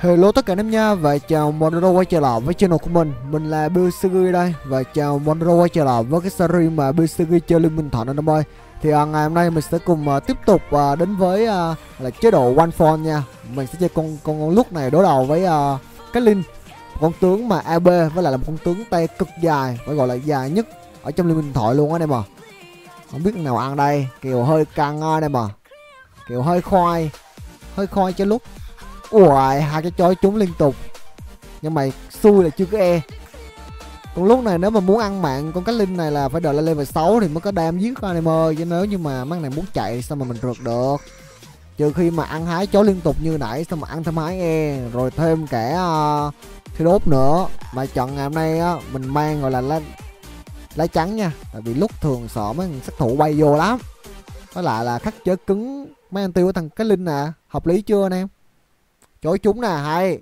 Hello tất cả anh em nha và chào Monero quay trở lại với channel của mình. Mình là Bill đây và chào Monero quay trở lại với cái series mà Bill chơi Liên Minh Thọ anh em ơi. Thì à, ngày hôm nay mình sẽ cùng à, tiếp tục à, đến với à, là chế độ One Phone nha. Mình sẽ chơi con con, con lúc này đối đầu với à, cái Linh Con tướng mà AB với lại là một con tướng tay cực dài Phải gọi là dài nhất ở trong Liên Minh Thoại luôn á anh em à Không biết nào ăn đây Kiểu hơi căng anh em à Kiểu hơi khoai Hơi khoai cho lúc uầy hai cái chói chúng liên tục. Nhưng mà xui là chưa có E. Còn lúc này nếu mà muốn ăn mạng con cá linh này là phải đợi lên level 6 thì mới có đam giết con em ơi Chứ nếu như mà mấy này muốn chạy sao mà mình rượt được? Trừ khi mà ăn hái chó liên tục như nãy Xong mà ăn thêm hái E? Rồi thêm cả uh, thi đốt nữa. Mà chọn ngày hôm nay á Mình mang gọi là lá, lá trắng nha. Tại vì lúc thường sợ mấy sát thủ bay vô lắm. Với lại là khắc chế cứng mấy anh tiêu của thằng cái linh nè. Hợp lý chưa anh em? Chói chúng nè hay.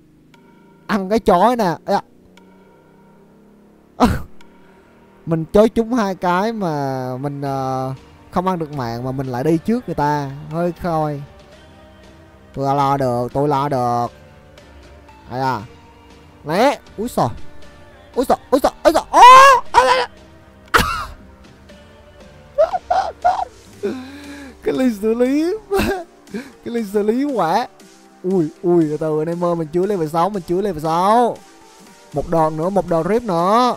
Ăn cái chói nè à. mình chói chúng hai cái mà mình uh, không ăn được mạng mà mình lại đi trước người ta. Hơi khôi tôi lo được tôi lo được. Hay à. Né úi xò úi xò úi xò úi xò cái ly xử lý cái ly xử lý quả ui ui, từ từ, anh em ơi, mình chưa level 6 mình chưa level 6 một đòn nữa, một đòn rip nữa.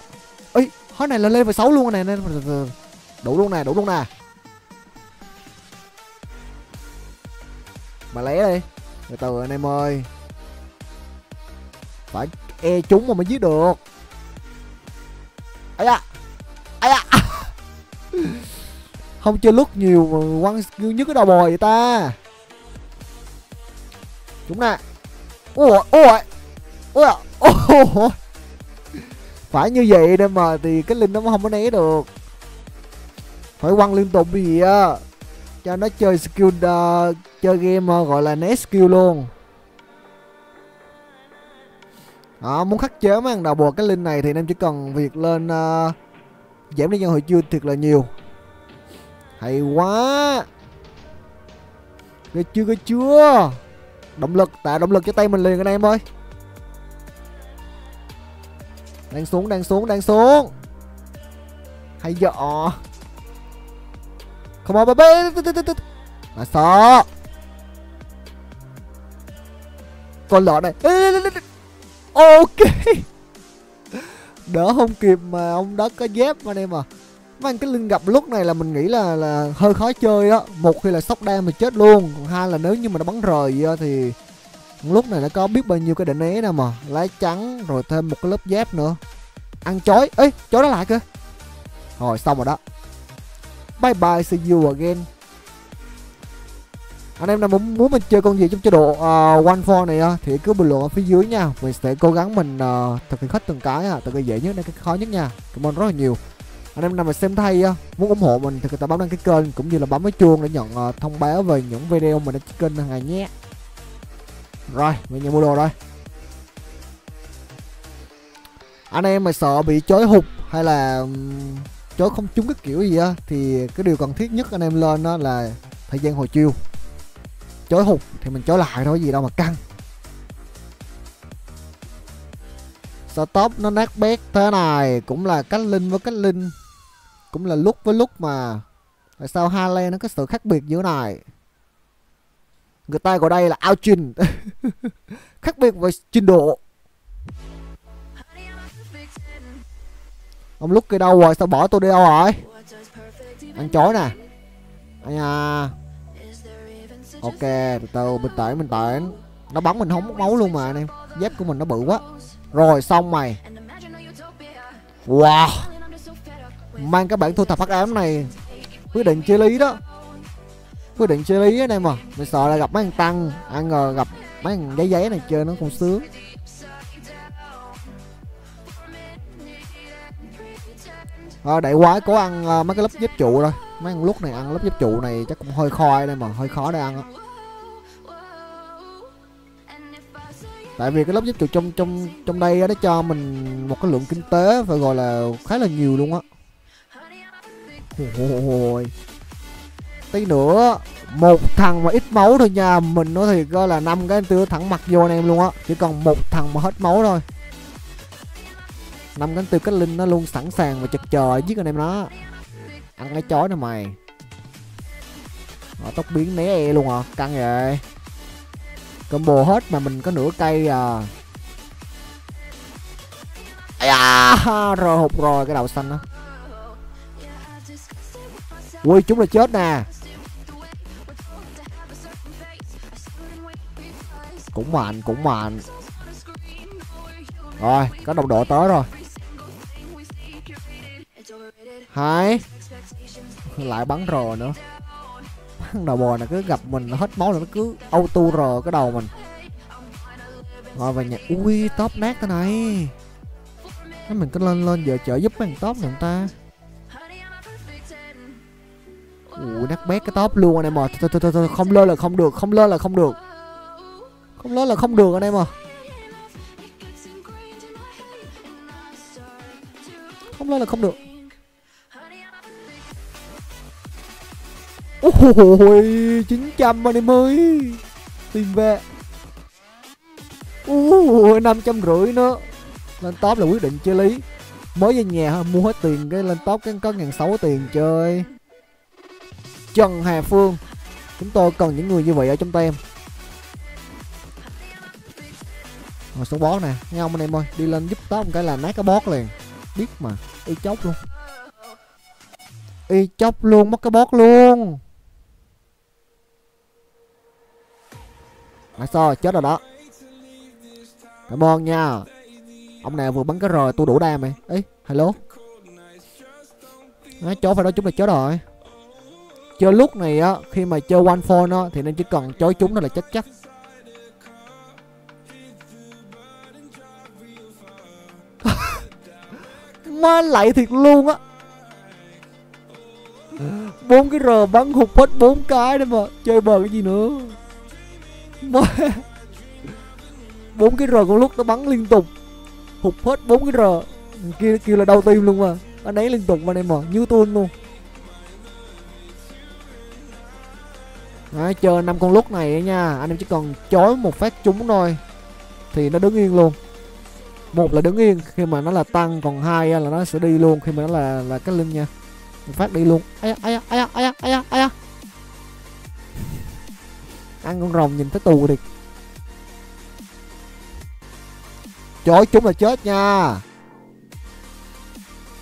Ấy hói này là level 6 luôn này đủ luôn nè, đủ luôn nè. Mà lé đi. Từ từ, anh em ơi. Phải e chúng mà mới giết được. Ấy à ấy à không chơi lúc nhiều mà quăng nhất cái đầu bò vậy ta. Đúng nè Ủa Ủa Ủa Ủa Phải như vậy nên mà Thì cái linh nó không có né được. Phải quăng liên tục vì gì á? Cho nó chơi skill uh, Chơi game uh, gọi là né skill luôn. Đó, muốn khắc chế mấy thằng đầu bò cái linh này thì anh em chỉ cần việc lên uh, giảm đi nhân hồi chưa thiệt là nhiều. Hay quá. Cái chưa cái chưa? Động lực tạo động lực cho tay mình liền anh em ơi. Đang xuống đang xuống đang xuống. Hay dọ. Không on, baby. Là sợ. Con lợn này. Ok. Đỡ không kịp mà ông đó có dép anh em à mấy cái lưng gặp lúc này là mình nghĩ là là hơi khó chơi đó một khi là sốc đam mà chết luôn còn hai là nếu như mà nó bắn rời thì lúc này nó có biết bao nhiêu cái định né nào mà. Lá trắng rồi thêm một cái lớp giáp nữa. Ăn chói. Ấy chói nó lại cơ? Rồi xong rồi đó. Bye bye see you again. Anh em nào muốn muốn mình chơi con gì trong chế độ uh, one for này uh, thì cứ bình luận ở phía dưới nha. Mình sẽ cố gắng mình uh, thực hiện hết từng cái uh, từ cái dễ nhất đến cái khó nhất nha. Cảm ơn rất là nhiều anh em nào mà xem thay muốn ủng hộ mình thì người ta bấm đăng ký kênh, cũng như là bấm cái chuông để nhận ờ, thông báo về những video mình trên kênh hàng ngày nhé. Rồi mình nhận mua đồ rồi. Anh em mà sợ bị chối hụt hay là chối không trúng cái kiểu gì á, thì cái điều cần thiết nhất anh em lên đó là thời gian hồi chiêu. Chối hụt thì mình chối lại thôi, gì đâu mà căng. Stop, nó nát bét thế này, cũng là cách linh với cách linh cũng là lúc với lúc mà tại sao Harley nó có sự khác biệt như thế này? Người ta gọi đây là ao trình. Khác biệt về trình độ. Ông lúc kia đâu rồi? Sao bỏ tôi đi đâu rồi? Ăn chối nè. Anh à ok, từ từ, bình tĩnh bình tĩnh. Nó bắn mình không mất máu luôn mà anh em. Dép của mình nó bự quá. Rồi, xong mày. Wow mang cái bản thu thập hắc ám này. Quyết định chơi lý đó. Quyết định chơi lý anh em à. Mình sợ là gặp mấy thằng tăng. Ăn ngờ gặp mấy thằng giấy giấy này chơi nó cũng sướng. À, đại quái cố ăn uh, mấy cái lớp giáp trụ rồi, mấy thằng lúc này ăn lớp giáp trụ này chắc cũng hơi khoi đây mà hơi khó để ăn đó. tại vì cái lớp giáp trụ trong trong trong đây nó cho mình một cái lượng kinh tế phải gọi là khá là nhiều luôn á. Ôi, tí nữa một thằng mà ít máu thôi nha mình nói thiệt coi là năm cái tiêu thẳng mặt vô anh em luôn á chỉ còn một thằng mà hết máu thôi. Năm cánh tư cách linh nó luôn sẵn sàng và chật chờ giết anh em nó. Ăn cái chói nè mày. Tóc biến né e luôn à căng vậy. Combo hết mà mình có nửa cây à. Ây à, rồi hụt rồi cái đầu xanh đó ui chúng là chết nè. Cũng mạnh cũng mạnh. Rồi, có đồng đội tới rồi. Hai. Lại bắn rò nữa. Bắn đầu bò này cứ gặp mình nó hết máu là nó cứ auto rò cái đầu mình. Rồi, về nhà. Ui, top nát thế này. Mình cứ lên lên, giờ trợ giúp mấy thằng top người ta? Ui nát bét cái top luôn anh em à thôi, thôi, thôi, thôi, không lên là không được không lên là không được. Không lên là không được anh em à không lên là không được. Ôi 900 anh em ơi. Tìm về ui năm trăm rưỡi nữa. Lên top là quyết định chơi lý. Mới về nhà mua hết tiền cái lên top cái có ngàn sáu tiền chơi trần hà phương. Chúng tôi cần những người như vậy ở trong tem rồi xuống bó nè. Nghe không anh em ơi, đi lên giúp tao một cái là nát cái boss liền. Biết mà, y chốc luôn. Y chốc luôn, mất cái boss luôn. Mà sao chết rồi đó. Cảm ơn nha. Ông này vừa bắn cái rồi tôi đủ đam mày. Ấy hello. Nói chó phải đó chúng là chết rồi chơi lúc này á, khi mà chơi one phone á, thì nên chỉ cần chối chúng nó là chắc chắc má lại thiệt luôn á. Bốn cái r bắn hụt hết bốn cái đấy mà, chơi bờ cái gì nữa. Bốn cái r con lúc nó bắn liên tục. Hụt hết bốn cái r. Kia kia là đau tim luôn mà. Anh ấy liên tục mà em mà như tôi luôn. Đấy, chơi năm con lúc này nha anh em chỉ cần chói một phát chúng thôi thì nó đứng yên luôn. Một là đứng yên khi mà nó là tăng còn hai là nó sẽ đi luôn khi mà nó là là cái linh nha. Một phát đi luôn. Ấy ấy ấy ấy ấy ấy ăn con rồng nhìn thấy tù thiệt chói chúng là chết nha.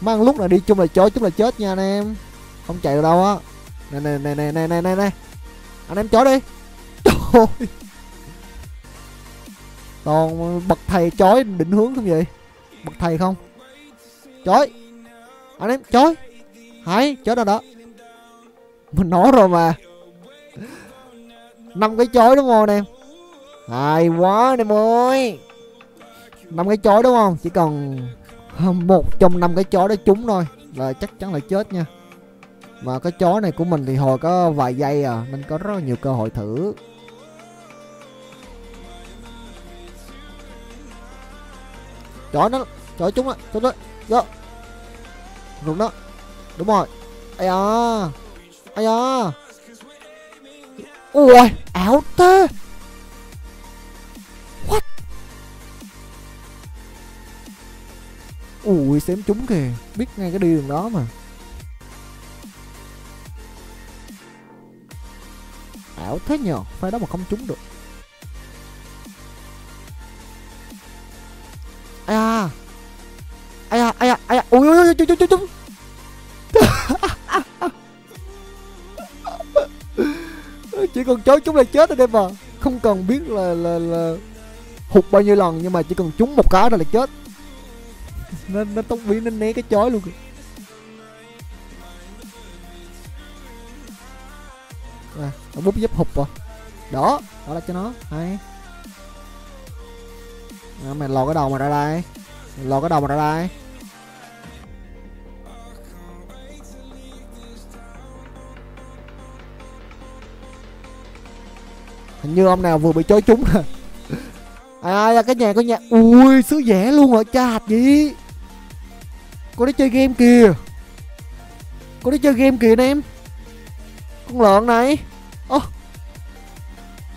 Mang lúc là đi chung là chói chúng là chết nha anh em. Không chạy được đâu á. Nè nè nè nè nè nè nè anh em chói đi. Trời toàn bậc thầy chói định hướng không vậy? Bậc thầy không? Chói. Anh em chói. Hãy chói đâu đó. Mình nói rồi mà. Năm cái chói đúng không anh em? Hay quá anh em ơi. Năm cái chói đúng không? Chỉ còn ờ, một trong năm cái chói đó trúng thôi là chắc chắn là chết nha mà cái chó này của mình thì hồi có vài giây à nên có rất là nhiều cơ hội thử. Chó nó, chó chúng á chúng đó đó rụng đó đúng rồi. Ai à ai à ui, ảo thế what? Ui, xém chúng kìa. Biết ngay cái đi đường đó mà. Thế nhờ phải đó mà không trúng được. Ai à ai à ai à ai à ui ui ui trúng trúng trúng chỉ cần chối chúng là chết rồi em mà. Không cần biết là là là hụt bao nhiêu lần, nhưng mà chỉ cần trúng một cái rồi là chết. Nên nó tóc biến, nó né cái chói luôn. kìa à, giúp hụt rồi. Đó đó là cho nó. Hay. À, mày lò cái đầu mà ra đây. Mày lò cái đầu mà ra đây. Hình như ông nào vừa bị chối trúng à ai à, cái nhà có nhà ui sứ vẽ luôn hả? Cha hạt gì? Cô đi chơi game kìa. Cô đi chơi game kìa anh em. Con lợn này ơ. Oh,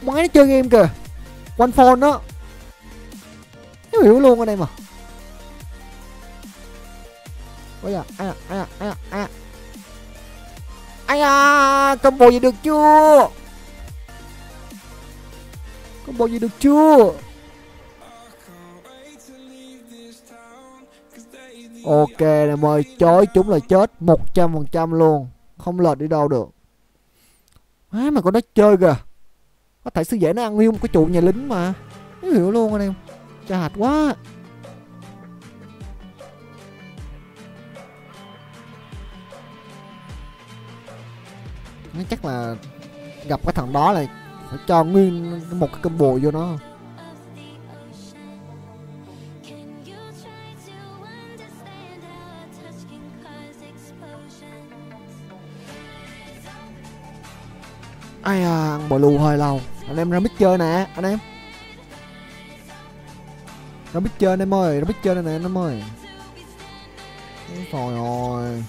máy nó chơi game kìa. One phone đó. Nó hiểu luôn ở đây mà. Bây giờ ai à ai à ai à ai à ai à combo gì được chưa? Combo gì được chưa? Ok em ơi, chối chúng là chết 100% luôn. Không lệch đi đâu được. Má, mà con đó chơi kìa. Có thể sư dễ nó ăn nguyên một cái trụ nhà lính mà. Không hiểu luôn anh em Chà quá. Chắc là gặp cái thằng đó là phải cho nguyên một cái combo vô nó. Ai à ăn bò lù hơi lâu. Anh em ra biết chơi nè, anh em. Ra biết chơi anh em ơi, ra biết chơi nè, anh em ơi. Trời ơi.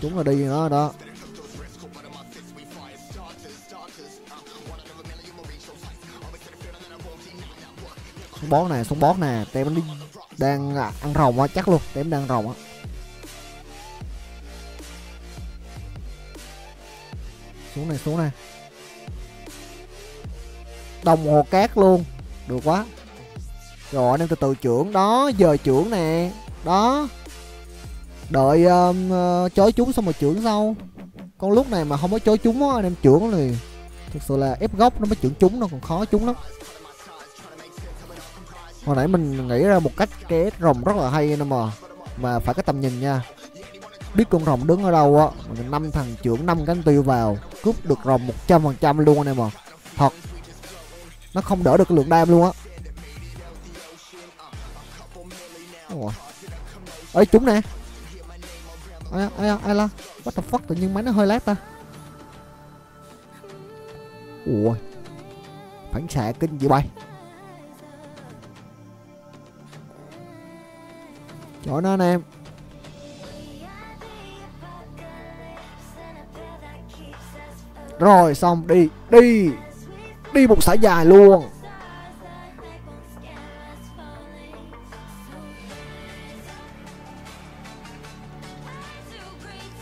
Chúng là đi nữa đó? Xuống bót nè, xuống bót nè. Tem đi đang à, ăn rồng á, chắc luôn. Tem đang rồng á. Xuống này xuống này. Đồng hồ cát luôn. Được quá. Rồi anh em từ từ trưởng. Đó giờ trưởng nè. Đó. Đợi um, uh, chúng xong rồi trưởng sau. Con lúc này mà không có chói chúng á anh em trưởng thì thực sự là ép gốc nó mới trưởng chúng nó còn khó chúng lắm. Hồi nãy mình nghĩ ra một cách kế rồng rất là hay nè mà mà phải có tầm nhìn nha. Biết con rồng đứng ở đâu á năm thằng trưởng năm cánh tiêu vào cướp được rồng một trăm phần trăm luôn anh em ạ, thật. Nó không đỡ được cái lượng đam luôn á. Ơi chúng nè. Ai ai ai la. What the fuck tự nhiên máy nó hơi lát ta. Ủa? Phản xạ kinh gì bay. Chỗ nó anh em. Rồi, xong, đi Đi. Đi một sải dài luôn.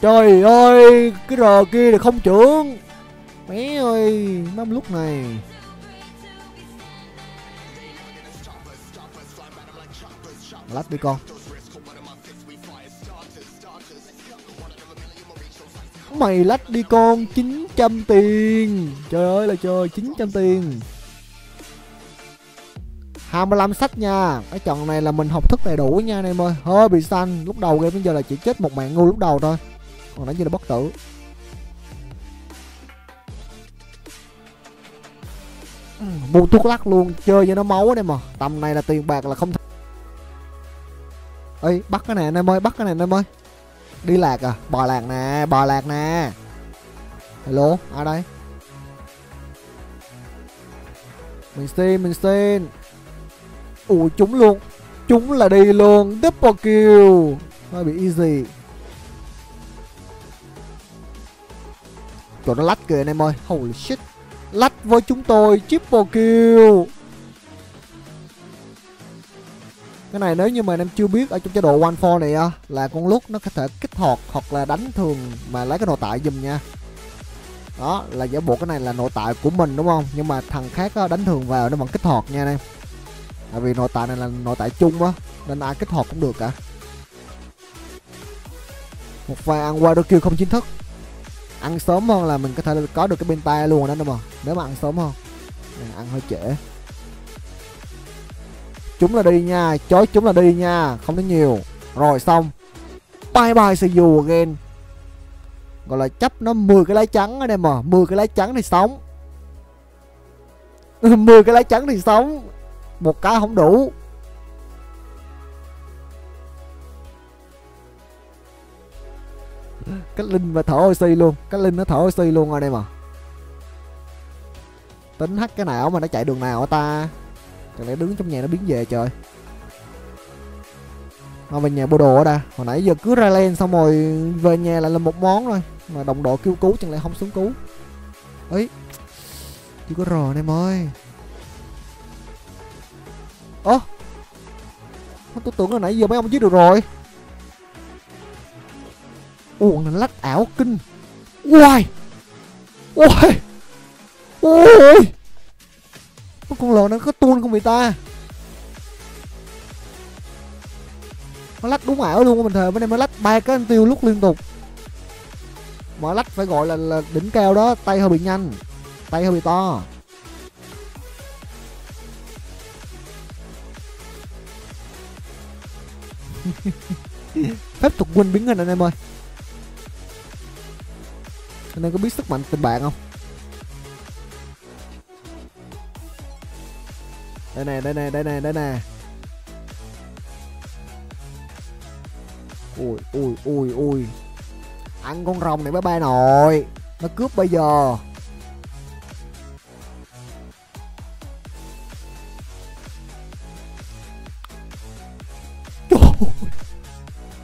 Trời ơi, Cái rờ kia là không trưởng. Mẹ ơi Mắm lúc này. Lách đi con. Mày lách đi con 900 tiền. Trời ơi là trời 900 tiền. 25 sách nha. Cái trận này là mình học thức đầy đủ nha anh em ơi. Hơi bị xanh. Lúc đầu game bây giờ là chỉ chết một mạng ngu lúc đầu thôi. Còn nãy giờ là bất tử. Uhm, Mua thuốc lắc luôn. Chơi cho nó máu đây mà Tầm này là tiền bạc là không Ê, bắt cái này anh em ơi, Bắt cái này anh em ơi đi lạc à? Bò lạc nè, bò lạc nè. Hello, ai đây? Mình xin mình xin ủa, chúng luôn. Chúng là đi luôn. Double kill. Hơi bị easy. Trời nó lách kìa anh em ơi. Holy shit. Lách với chúng tôi. Triple kill. Cái này nếu như mà anh em chưa biết ở trong chế độ one for này á là con lúc nó có thể kích hoạt hoặc là đánh thường mà lấy cái nội tại dùm nha. Đó là giả bộ cái này là nội tại của mình đúng không? Nhưng mà thằng khác á, đánh thường vào nó vẫn kích hoạt nha anh em. Tại vì nội tại này là nội tại chung á nên ai kích hoạt cũng được cả. Một vài ăn qua đôi kêu không chính thức. Ăn sớm hơn là mình có thể có được cái bên tay luôn đó đúng không? Nếu mà ăn sớm hơn ăn hơi trễ chúng là đi nha, chói chúng là đi nha, không thấy nhiều. Rồi, xong. Bye bye, see you again. Gọi là chấp nó 10 cái lá trắng ở đây mà 10 cái lá trắng thì sống. 10 cái lá trắng thì sống. Một cái không đủ. Cái linh mà thở oxy luôn. Cái linh nó thở oxy luôn ở đây mà tính hắt cái nào mà nó chạy đường nào ta? Chẳng lẽ đứng trong nhà nó biến về trời. Mà về nhà bộ đồ ở đây Hồi nãy giờ cứ ra lên xong rồi Về nhà lại là một món rồi Mà đồng đội kêu cứu chẳng lẽ không xuống cứu. Ấy, chưa có rò anh em ơi. Ơ tôi tưởng là nãy giờ mấy ông giết được rồi. Uồn là lách ảo kinh. Uầy Uầy. Ôi Con lợn nó có tuôn không vậy ta. Nó lách đúng ảo luôn mình thề bên nay nó lách ba cái anh tiêu lúc liên tục. Mà lách phải gọi là, là đỉnh cao đó Tay hơi bị nhanh Tay hơi bị to. Phép tục huynh biến hình anh em ơi. Anh em có biết sức mạnh tình bạn không? Đây nè đây nè đây nè đây nè. Ui ui ui ui. Ăn con rồng này bye bye nội. Nó cướp bây giờ.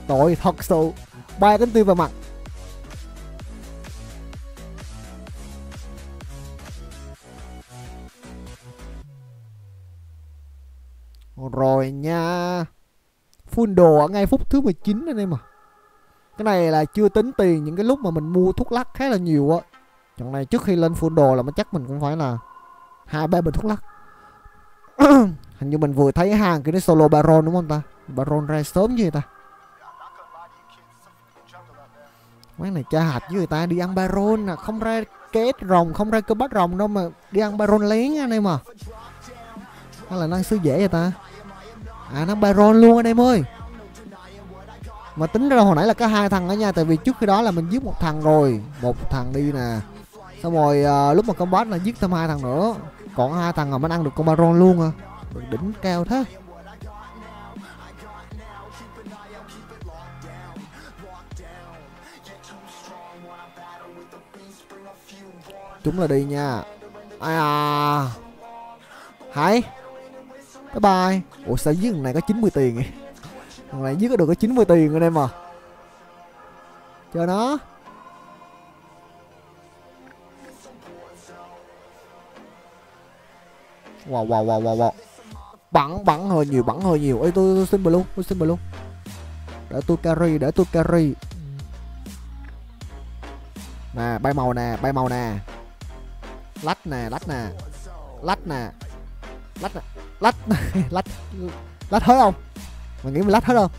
Tội thật sự. Ba cánh tiêu vào mặt. Ngay phút thứ 19 anh em à. Cái này là chưa tính tiền những cái lúc mà mình mua thuốc lắc khá là nhiều á. Trận này trước khi lên full đồ là mình chắc mình cũng phải là hai ba bình thuốc lắc. Hình như mình vừa thấy hàng cái solo Baron đúng không ta? Baron ra sớm như vậy ta. Quán này cha hạt với người ta đi ăn Baron à Không ra kết rồng, không ra cơ bát rồng đâu mà đi ăn Baron lén anh em à. Hay là năng sư dễ vậy ta. À nó baron luôn anh em ơi mà tính ra hồi nãy là có hai thằng đó nha tại vì trước khi đó là mình giết một thằng rồi một thằng đi nè. Xong rồi uh, lúc mà combat là giết thêm hai thằng nữa. Còn hai thằng mà mình ăn được con baron luôn à. Đỉnh cao thế. Chúng là đi nha. Ai à. Hãy bye bye. Ủa sao giết này có 90 tiền vậy? Thằng này giết có được có 90 tiền anh em à. Cho nó wow wow wow wow wow. Bắn bắn hơi nhiều bắn hơi nhiều. Ấy tôi, tôi xin blue luôn tôi xin blue. Luôn để tôi carry để tôi carry. Nè bay màu nè bay màu nè. Lách nè lách nè. Lách nè. Lách nè. Lách lách lách hết không? Mày nghĩ mình lách hết không?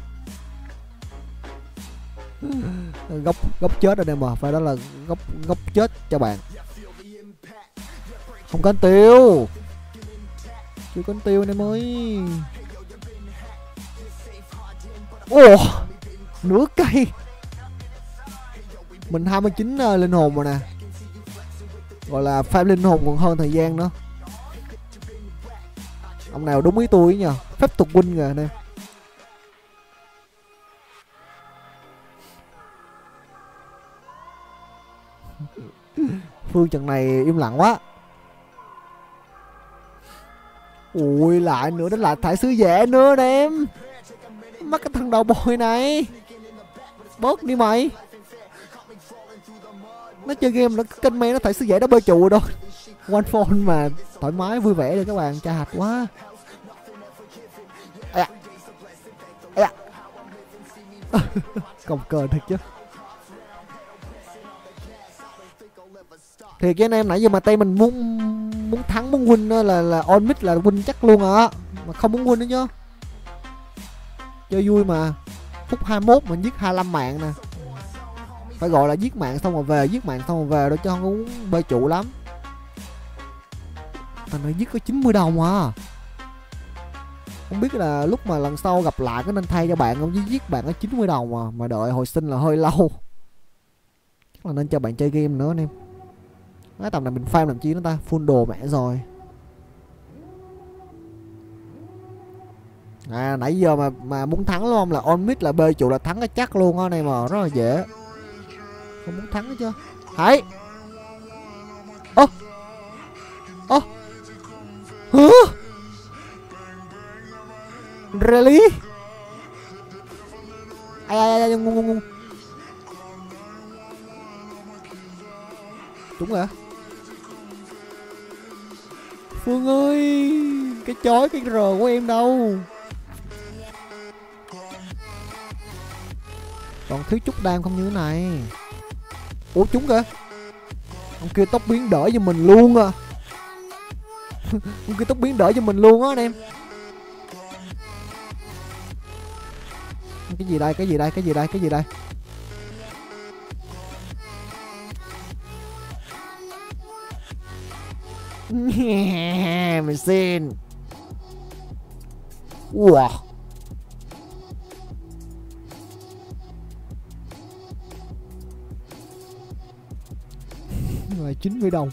Góc góc chết rồi em mà phải đó là góc góc chết cho bạn. Không có tiêu. Chưa có tiêu anh em ơi. Ồ nửa cây. Mình 29 uh, ờ, linh hồn rồi nè. Gọi là farm linh hồn còn hơn thời gian nữa. Ông nào đúng ý tôi nhờ. Phép tục huynh kìa nè phương trận này im lặng quá. Ui, lại nữa đến lại thải sứ dễ nữa nè em. Mất cái thằng đầu bồi này. Bớt đi mày. Nó chơi game nó kênh me nó thải sứ dễ, nó bơi trụ rồi đó one phone mà thoải mái, vui vẻ đi các bạn cha hạt quá. Ây à. à. công cờ thật chứ. Thì cái anh em nãy giờ mà tay mình muốn muốn thắng, muốn win là là on mid là win chắc luôn à mà không muốn win nữa nhá chơi vui mà. Phút 21 mình giết 25 mạng nè. Phải gọi là giết mạng xong rồi về, giết mạng xong rồi về đâu chứ không có bơi trụ lắm. Mà nó giết có 90 đồng à. Không biết là lúc mà lần sau gặp lại có nên thay cho bạn không? Chứ giết bạn có 90 đồng mà mà đợi hồi sinh là hơi lâu. Chắc là nên cho bạn chơi game nữa anh em cái tầm này mình farm làm chi nó ta? Full đồ mẹ rồi. À nãy giờ mà mà muốn thắng luôn là on mid là bê trụ là thắng cái chắc luôn á này mà rất là dễ. Không muốn thắng chưa hãy. Ơ. Ơ. Hả really? Ai ai ai ngu ngu ngu. Đúng rồi Phương ơi, Cái chói, cái rờ của em đâu? Còn thiếu chút đam không như thế này. Ủa, chúng kìa. Ông kia tóc biến đỡ cho mình luôn à. Ông kia tóc biến đỡ cho mình luôn á, anh em. Cái gì đây, cái gì đây, cái gì đây, cái gì đây? xin Wow. Này 90 đồng.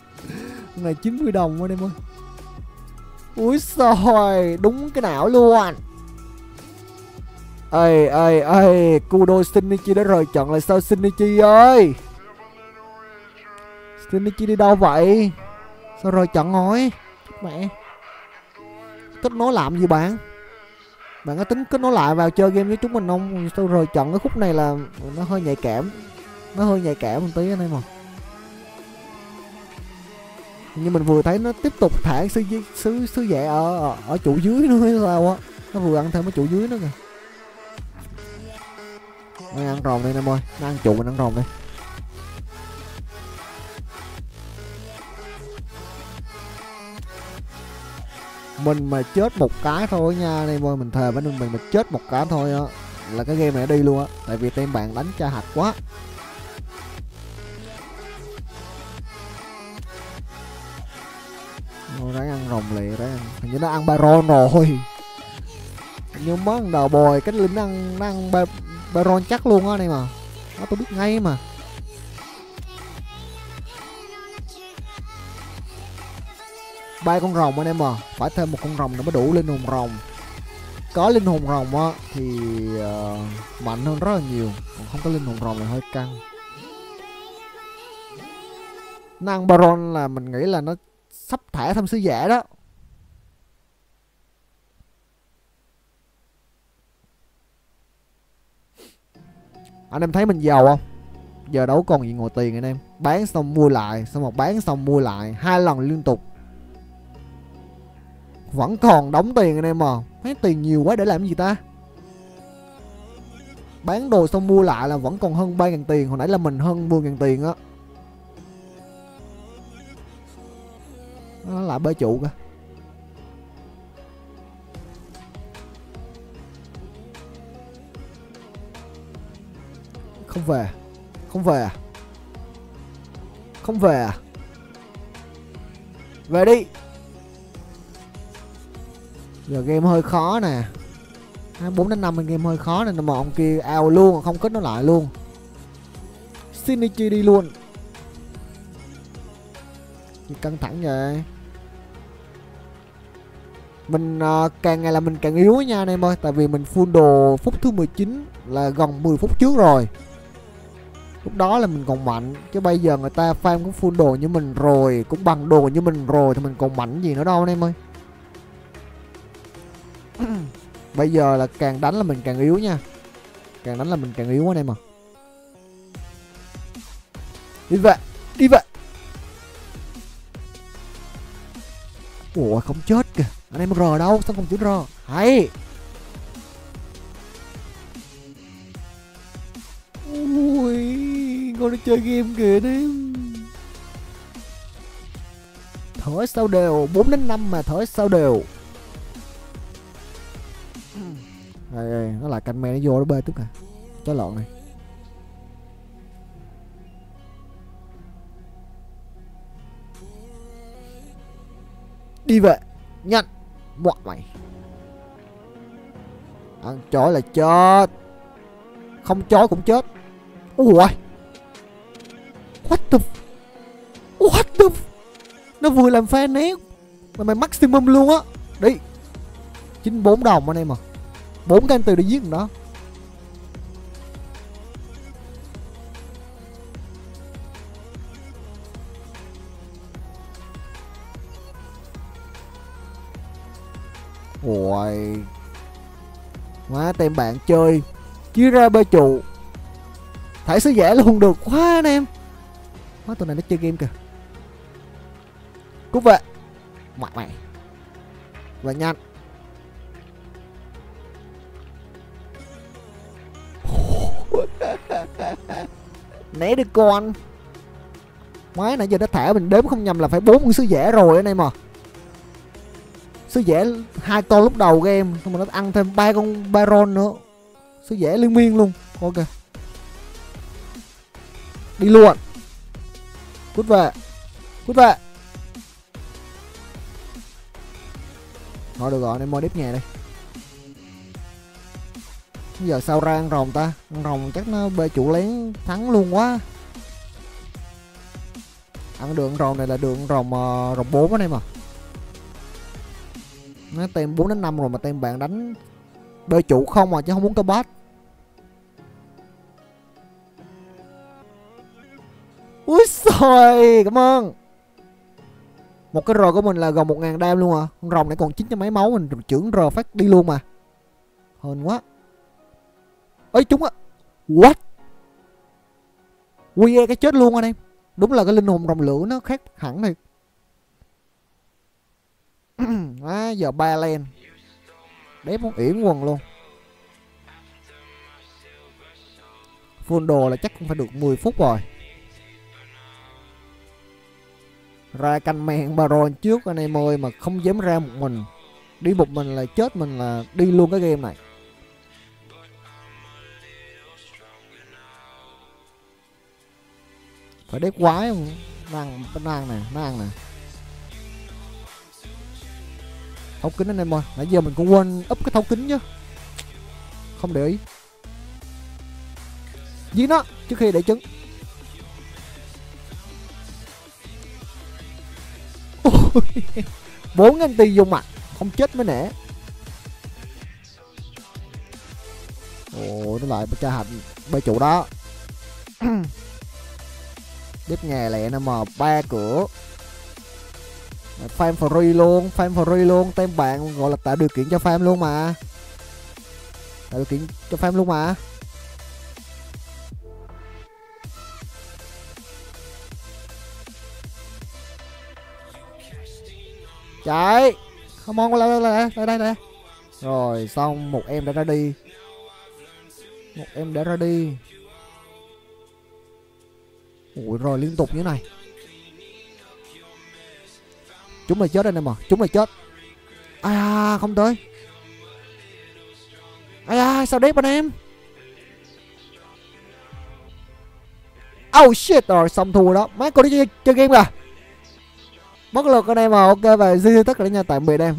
Này 90 đồng anh em ơi. Úi xôi Đúng cái não luôn. Ê ê ê Kudo Shinichi đã rời trận lại sao Shinichi ơi? Shinichi đi đâu vậy? Sao rời trận rồi? Mẹ Kết nối làm gì bạn? Bạn có tính kết nối lại vào chơi game với chúng mình không? Sao rồi chọn cái khúc này là Nó hơi nhạy cảm. Nó hơi nhạy cảm một tí anh em mà nhưng mình vừa thấy nó tiếp tục thả sư sư sư vệ ở, ở ở trụ dưới nữa hay sao á. Nó vừa ăn thêm cái trụ dưới nữa kìa. Nó ăn rồng đây em ơi. Nó ăn trụ mình ăn rồng đây. Mình mà chết một cái thôi nha đây ơi mình thề với mình mà chết một cái thôi á, là cái game này đi luôn á. Tại vì tem bạn đánh cha hạch quá. Nó ráng ăn rồng lệ ráng Hình như nó ăn Baron rồi. Nhưng món đầu bồi cái lính ăn, nó ăn Baron chắc luôn á này mà Nó tôi biết ngay mà. Ba con rồng anh em à. Phải thêm một con rồng nữa mới đủ linh hồn rồng. Có linh hồn rồng á thì uh, mạnh hơn rất là nhiều. Còn không có linh hồn rồng là hơi căng. Năng baron là mình nghĩ là nó sắp thả thăm sứ giả đó. Anh em thấy mình giàu không? Giờ đâu còn gì ngồi tiền anh em. Bán xong mua lại xong một bán xong mua lại hai lần liên tục vẫn còn đóng tiền anh em à. Mấy tiền nhiều quá để làm gì ta? Bán đồ xong mua lại là vẫn còn hơn 3.000 tiền. Hồi nãy là mình hơn 10.000 tiền á. Nó lại bơi trụ kìa không về à? không về à? Không về à? Về đi giờ game hơi khó nè. Bốn đến năm game hơi khó nên mà ông kia ao luôn không kết nó lại luôn. Shinichi đi luôn. Căng thẳng vậy? Mình uh, càng ngày là mình càng yếu nha anh em ơi tại vì mình full đồ phút thứ 19 là gần 10 phút trước rồi. Lúc đó là mình còn mạnh chứ bây giờ người ta farm cũng full đồ như mình rồi cũng bằng đồ như mình rồi thì mình còn mạnh gì nữa đâu anh em ơi bây giờ là càng đánh là mình càng yếu nha. Càng đánh là mình càng yếu anh em à đi về đi về. Ủa không chết kìa. Anh em rờ đâu sao không chữ r hay. Ui con đi chơi game kìa anh em, thở sao đều 4 đến 5 mà thở sao đều. Lại canh me nó vô nó bê tức à. Chó lợn này. Đi về. Nhanh. Bọn mày. Ăn chói là chết. Không chói cũng chết. Ui what the what the nó vừa làm fan né mà mày maximum luôn á. Đi. Chín bốn đồng anh em à bốn cái từ để giết nó, Ôi Má tem bạn chơi. Chia ra bê trụ. Thải sứ giả luôn được. Quá anh em. Má tụi này nó chơi game kìa. Cút về. Mọi mày. Và nhanh. Né đi con. Máy nãy giờ nó thả mình đếm không nhầm là phải bốn con sứ dẻ rồi anh em à Sứ dẻ hai con lúc đầu game Xong rồi nó ăn thêm ba con Baron nữa. Sứ dẻ liên miên luôn. Ok. Đi luôn Cút về. Cút về. Thôi được rồi, anh em mời đếp nhà đây giờ sao ra ăn rồng ta? Ăn rồng chắc nó bê chủ lén thắng luôn quá. Ăn đường rồng này là đường rồng uh, rồng bốn anh em à Nó tem 4 đến 5 rồi mà tem bạn đánh Bê chủ không mà chứ không muốn có bát Úi xời Cảm ơn. Một cái rờ của mình là gần 1.000 đam luôn à. Con rồng này còn 900 mấy máu Mình trưởng rờ phát đi luôn mà. Hên quá ấy chúng á what? Quy e cái chết luôn anh em. Đúng là cái linh hồn rồng lửa nó khác hẳn này à, giờ ba len. Đép muốn yển quần luôn. Full đồ là chắc cũng phải được 10 phút rồi. Ra canh men baron trước anh em ơi mà không dám ra một mình. Đi một mình là chết mình là đi luôn cái game này. Phải đếp quái không? Nàng nàng nó ăn nè nó nè. Thấu kính anh em ơi, nãy giờ mình cũng quên úp cái thấu kính chứ. Không để ý. Giết nó, trước khi để trứng. Bốn anh tỷ dùng mặt không chết mới nẻ ồ nó lại cha hạnh bê chủ đó. Bếp nhà lẹ nè mò ba cửa Farm free luôn, Farm free luôn. Tem bạn gọi là tạo điều kiện cho farm luôn mà. Tạo điều kiện cho farm luôn mà. Chạy. Không on, lại đây đây đây đây Rồi, xong, một em đã ra đi. Một em đã ra đi. Ủa rồi liên tục như này. Chúng là chết anh em à Chúng là chết. Ai à không tới. Ai à sao đếp anh em? Oh shit rồi xong thua đó. Má cô đi chơi, chơi game kìa. Mất lượt anh em à Ok và xin tất cả nhà tạm biệt em